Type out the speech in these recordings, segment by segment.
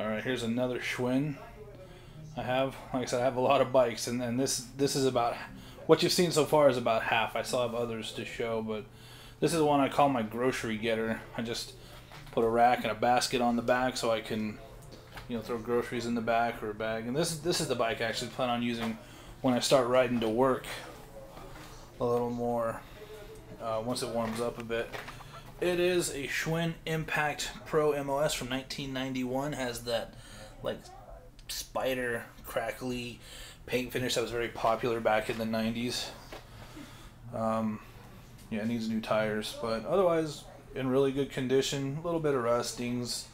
All right, here's another Schwinn. I have, like I said, I have a lot of bikes, and, and this this is about what you've seen so far is about half. I still have others to show, but this is the one I call my grocery getter. I just put a rack and a basket on the back so I can, you know, throw groceries in the back or a bag. And this this is the bike I actually plan on using when I start riding to work a little more uh, once it warms up a bit. It is a Schwinn Impact Pro MOS from 1991. Has that like spider crackly paint finish that was very popular back in the 90s. Um, yeah, it needs new tires, but otherwise in really good condition. A little bit of rustings.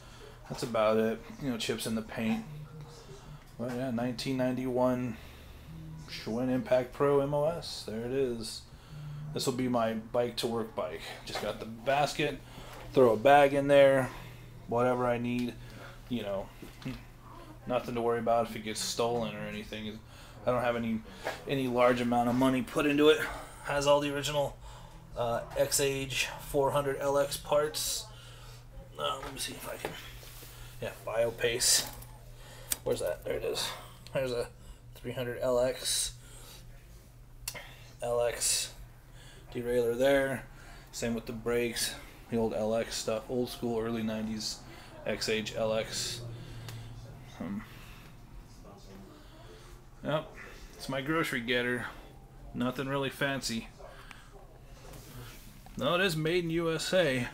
That's about it. You know, chips in the paint. But yeah, 1991 Schwinn Impact Pro MOS. There it is. This will be my bike to work bike. Just got the basket, throw a bag in there, whatever I need. You know, nothing to worry about if it gets stolen or anything. I don't have any any large amount of money put into it. Has all the original uh, Exage 400 LX parts. Uh, let me see if I can. Yeah, Biopace. Where's that? There it is. There's a 300 LX. LX derailleur there. Same with the brakes, the old LX stuff, old school early 90s Exage LX. Um, yep, it's my grocery getter. Nothing really fancy. No, it is made in USA.